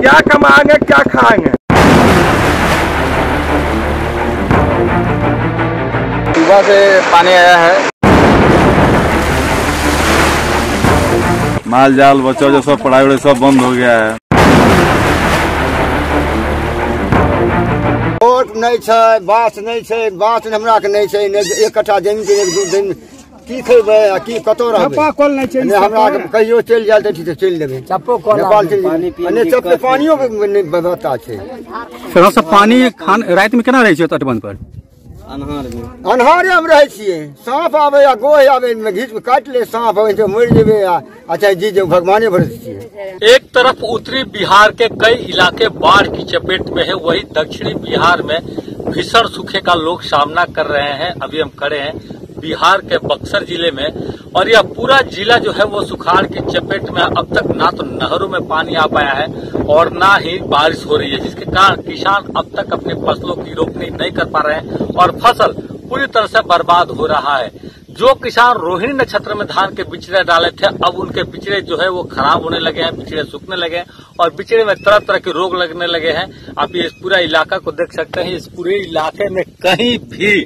क्या कमाएँगे क्या खाएँगे? सुबह से पानी आया है। माल जाल बच्चा जो सब पढ़ाई वढ़ाई सब बंद हो गया है। वोट नहीं छै बास नहीं छै बास हमरा के नहीं एक कट्ठा ज़मीन के एक दू दिन की खेबै आ की कतौ रहबै? कल नहीं नहि हमरा कहियो चलि जायल तऽ ठीक छै चलि देबै। चप्पो कल नेपाल चलि जेबै। नहि। चप्पे पानियो के नहि व्यवस्था छै। फिर सब पानी खान रात में केना रहे छै तटबंध पर? अन्हारे में रहै छियै। साँप आबै आ गोह आबै घीच के काटि ले साँप आबै तऽ मरि जेबै आ अच्छा जी जे भगवाने भरोसे छियै। एक तरफ़ उत्तरी बिहार के कई इलाके बाढ़ की चपेट में है वही दक्षिणी बिहार में भीषण सूखे का लोग सामना कर रहे हैं। अभी हम खड़े हैं। बिहार के बक्सर ज़िले में और यह पूरा जिला जो है वो सुखाड़ की चपेट में अब तक ना तो नहरों में पानी आ पाया है और ना ही बारिश हो रही है, जिसके कारण किसान अब तक अपनी फ़सलों की रोपनी नहीं कर पा रहे हैं और फ़सल पूरी तरह से बर्बाद हो रहा है। जो किसान रोहिणी नक्षत्र में धान के बिचड़े डाले थे, अब उनके बिचड़े जो है वो खराब होने लगे हैं बिचड़े सूखने लगे हैं और बिचड़े में तरह तरह के रोग लगने लगे हैं। आप ये इस पूरा इलाका को देख सकते हैं, इस पूरे इलाके में कहीं भी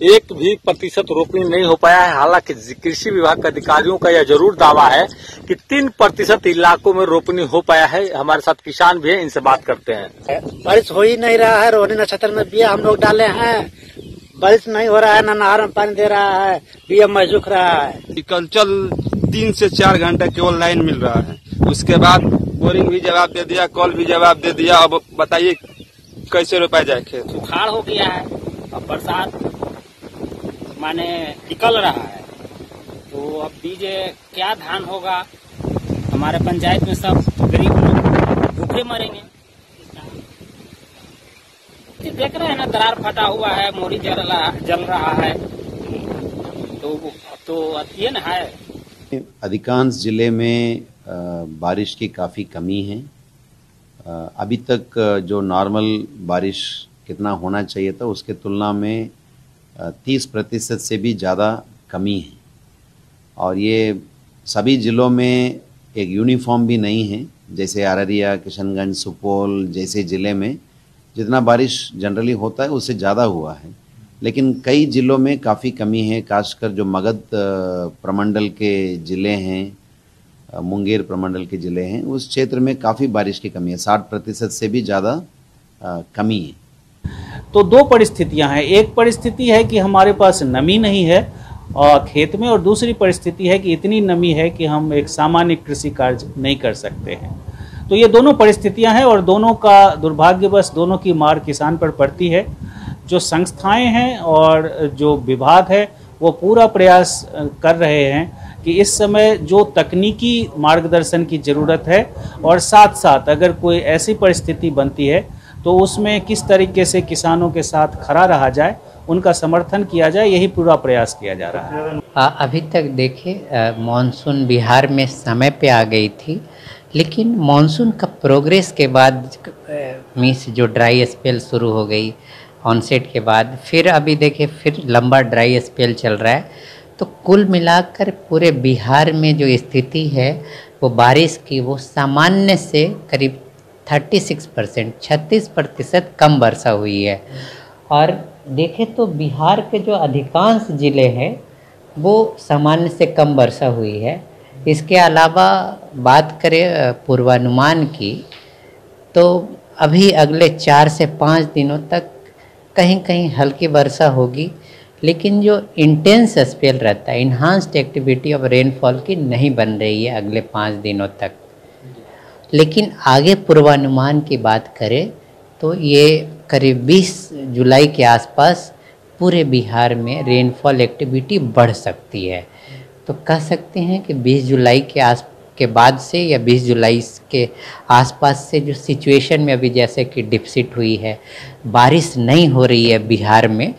एक भी प्रतिशत रोपनी नहीं हो पाया है। हालाँकि कृषि विभाग के अधिकारियों का यह ज़रूर दावा है कि तीन प्रतिशत इलाकों में रोपनी हो पाया है। हमारे साथ किसान भी है इनसे बात करते हैं। बारिश हो ही नहीं रहा है रोहिणी नक्षत्र में बिया हम लोग डाले हैं। बारिश नहीं हो रहा है ना नहर में पानी दे रहा है बिया में सूख रहा है। कल चल तीन से चार घंटा केवल लाइन मिल रहा है। उसके बाद बोरिंग भी जवाब दे दिया कॉल भी जवाब दे दिया। अब बताइए कैसे रोपाया जाए खेत? सुखाड़ हो गया है अब बरसात माने निकल रहा है। तो अब बीजे क्या धान होगा? हमारे पंचायत में सब गरीब लोग भूखे मरेंगे। ये देख रहे हैं ना, दरार फटा हुआ है, मोरी जल जल रहा है। तो तो ये ना है। अधिकांश ज़िले में बारिश की काफ़ी कमी है। अभी तक जो नॉर्मल बारिश कितना होना चाहिए था, उसके तुलना में तीस प्रतिशत से भी ज़्यादा कमी है। और ये सभी ज़िलों में एक यूनिफॉर्म भी नहीं है, जैसे अररिया, किशनगंज, सुपौल जैसे ज़िले में जितना बारिश जनरली होता है उससे ज़्यादा हुआ है। लेकिन कई ज़िलों में काफ़ी कमी है, खासकर जो मगध प्रमंडल के ज़िले हैं मुंगेर प्रमंडल के ज़िले हैं, उस क्षेत्र में काफ़ी बारिश की कमी है। साठ प्रतिशत से भी ज़्यादा कमी है। तो दो परिस्थितियाँ हैं। एक परिस्थिति है कि हमारे पास नमी नहीं है और खेत में, और दूसरी परिस्थिति है कि इतनी नमी है कि हम एक सामान्य कृषि कार्य नहीं कर सकते हैं। तो ये दोनों परिस्थितियाँ हैं, और दोनों का दुर्भाग्यवश दोनों की मार किसान पर पड़ती है। जो संस्थाएँ हैं और जो विभाग है, वो पूरा प्रयास कर रहे हैं कि इस समय जो तकनीकी मार्गदर्शन की ज़रूरत है, और साथ साथ अगर कोई ऐसी परिस्थिति बनती है तो उसमें किस तरीके से किसानों के साथ खड़ा रहा जाए उनका समर्थन किया जाए यही पूरा प्रयास किया जा रहा है। आ, अभी तक देखिए मानसून बिहार में समय पे आ गई थी लेकिन मानसून का प्रोग्रेस के बाद मीन्स जो ड्राई स्पेल शुरू हो गई ऑनसेट के बाद फिर अभी देखिए फिर लंबा ड्राई स्पेल चल रहा है। तो कुल मिलाकर पूरे बिहार में जो स्थिति है वो बारिश की वो सामान्य से करीब 36 परसेंट, छत्तीस प्रतिशत कम वर्षा हुई है। और देखें तो बिहार के जो अधिकांश ज़िले हैं, वो सामान्य से कम वर्षा हुई है। इसके अलावा बात करें पूर्वानुमान की तो अभी अगले चार से पाँच दिनों तक कहीं कहीं हल्की वर्षा होगी, लेकिन जो इंटेंस स्पेल रहता है इन्हांस्ड एक्टिविटी ऑफ़ रेनफॉल की नहीं बन रही है अगले पाँच दिनों तक। लेकिन आगे पूर्वानुमान की बात करें तो ये करीब 20 जुलाई के आसपास पूरे बिहार में रेनफॉल एक्टिविटी बढ़ सकती है। तो कह सकते हैं कि 20 जुलाई के आस, के बाद से या 20 जुलाई के आसपास से जो सिचुएशन में अभी जैसे कि डिपसिट हुई है, बारिश नहीं हो रही है बिहार में,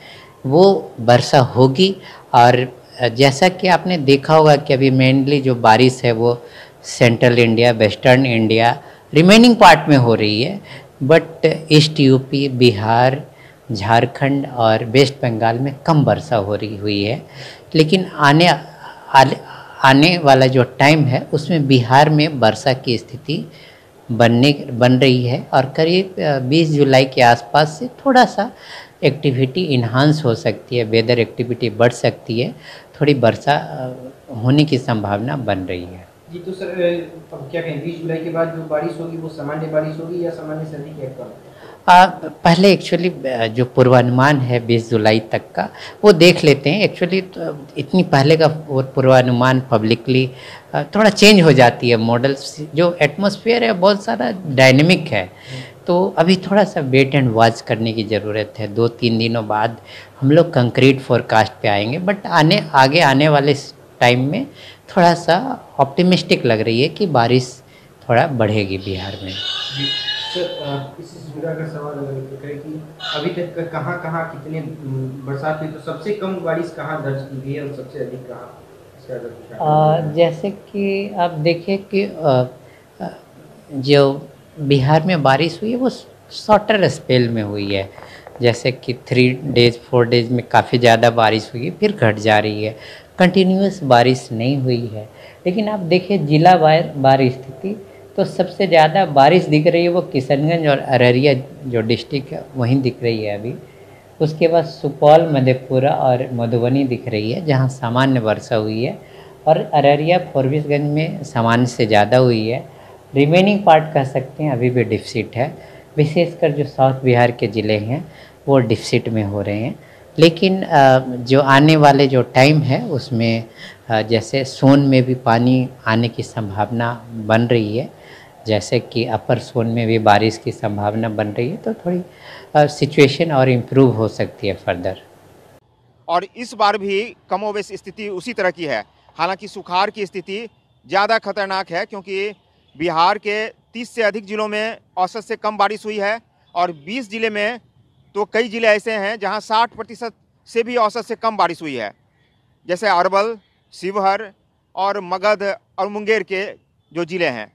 वो वर्षा होगी। और जैसा कि आपने देखा होगा कि अभी मेनली जो बारिश है वो central India western India remaining part में हो रही है but east UP Bihar Jharkhand और वेस्ट बंगाल में कम वर्षा हो रही हुई है। लेकिन आने आने वाला जो टाइम है, उसमें बिहार में वर्षा की स्थिति बनने, बन रही है और करीब 20 जुलाई के आसपास से थोड़ा सा एक्टिविटी इन्हांस हो सकती है वेदर एक्टिविटी बढ़ सकती है, थोड़ी वर्षा होने की संभावना बन रही है। जी तो सर अब क्या कहें बीस जुलाई के बाद जो बारिश होगी वो सामान्य बारिश होगी या सामान्य सर्दी के आ, पहले एक्चुअली जो पूर्वानुमान है 20 जुलाई तक का वो देख लेते हैं। एक्चुअली तो इतनी पहले का पूर्वानुमान पब्लिकली थोड़ा चेंज हो जाती है मॉडल्स जो एटमॉस्फेयर है बहुत सारा डायनेमिक है। तो अभी थोड़ा सा वेट एंड वॉच करने की ज़रूरत है। दो तीन दिनों बाद हम लोग कंक्रीट फोरकास्ट पे आएँगे। बट आने आगे आने वाले टाइम में थोड़ा सा ऑप्टिमिस्टिक लग रही है कि बारिश थोड़ा बढ़ेगी बिहार में। अगर सवाल करें कि अभी तक कहाँ कहाँ कितने बरसात हुई तो सबसे कम बारिश कहाँ दर्ज की गई है और सबसे अधिक कहाँ जैसे कि आप देखिए कि जो बिहार में बारिश हुई है वो शॉर्टर स्पेल में हुई है। जैसे कि थ्री डेज़ फोर डेज़ में काफ़ी ज़्यादा बारिश हुई है फिर घट जा रही है। कंटिन्यूस बारिश नहीं हुई है। लेकिन आप देखिए, जिला वार बार स्थिति तो सबसे ज़्यादा बारिश दिख रही है वो किशनगंज और अररिया जो डिस्ट्रिक्ट है, वहीं दिख रही है अभी। उसके बाद सुपौल, मधेपुरा और मधुबनी दिख रही है, जहाँ सामान्य वर्षा हुई है। और अररिया, फॉरबिसगंज में सामान्य से ज़्यादा हुई है। रिमेनिंग पार्ट कह सकते हैं, अभी भी डिफिसिट है। विशेषकर जो साउथ बिहार के ज़िले हैं, वो डिफिसिट में हो रहे हैं। लेकिन जो आने वाले जो टाइम है, उसमें जैसे सोन में भी पानी आने की संभावना बन रही है, जैसे कि अपर सोन में भी बारिश की संभावना बन रही है तो थोड़ी सिचुएशन और इम्प्रूव हो सकती है फर्दर और इस बार भी कमोवेश स्थिति उसी तरह की है। हालाँकि सुखाड़ की स्थिति ज़्यादा खतरनाक है, क्योंकि बिहार के 30 से अधिक जिलों में औसत से कम बारिश हुई है और 20 ज़िले में तो कई ज़िले ऐसे हैं जहाँ 60 प्रतिशत से भी औसत से कम बारिश हुई है। जैसे अरवल, शिवहर और मगध और मुंगेर के जो ज़िले हैं।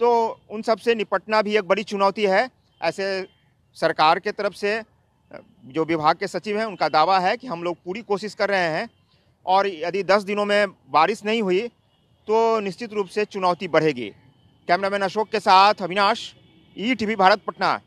तो उन सबसे निपटना भी एक बड़ी चुनौती है। ऐसे सरकार के तरफ़ से, जो विभाग के सचिव हैं, उनका दावा है कि हम लोग पूरी कोशिश कर रहे हैं और यदि 10 दिनों में बारिश नहीं हुई तो निश्चित रूप से चुनौती बढ़ेगी। कैमरामैन अशोक के साथ अविनाश ई टीवी भारत, पटना।